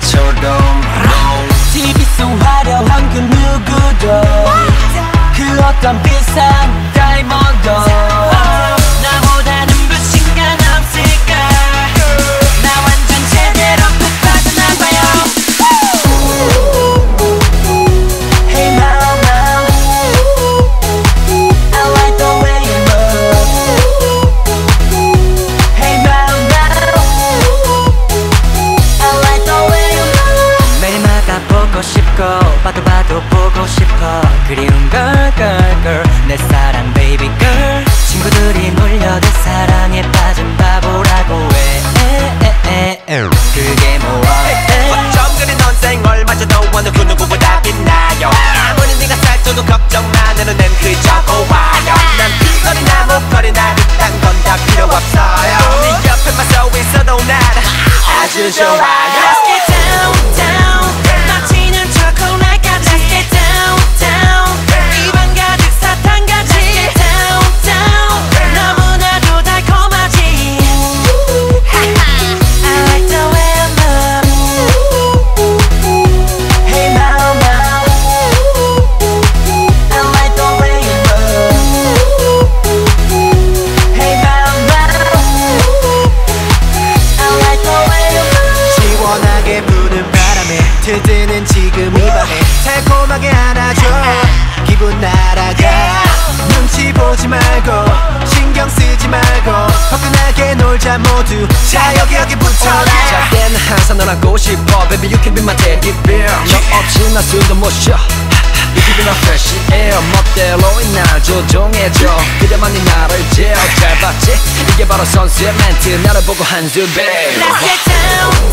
바 싶고 봐도 봐도 보고 싶어. 그리운 걸 걸걸. 내 사랑 baby girl. 친구들이 몰려들 사랑에 빠진 바보라고 해. 그게 뭐야? 어쩜 그리 넌 생얼마저도 어느 그 누구보다 빛나요. 아무리 네가 살쪄도 걱정 마내 눈엔 그저 고와요. 난 귀걸이나 목걸이나 그딴 건 다 필요 없어요. 네 옆에만 서 있어도 난 아주 좋아 지금 이 밤에 달콤하게 안아줘. 기분 날아가 눈치 보지 말고 신경 쓰지 말고 화끈하게 놀자. 모두 자 여기 여기 붙어라. 잘 때는 항상 널 안고 싶어. Baby you can be my teddy bear. 너 없이 나 숨도 못 쉬어. You give me my fresh air. 멋대로 날 조종해줘. 그대만이 나를 재워 잘 봤지? 이게 바로 선수의 멘트. 나를 보고 한숨 babe Let's get down, down